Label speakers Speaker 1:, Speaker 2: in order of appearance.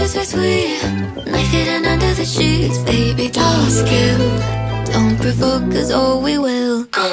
Speaker 1: just are sweet Knife hidden under the sheets Baby, task skin Don't provoke, us or we will. Go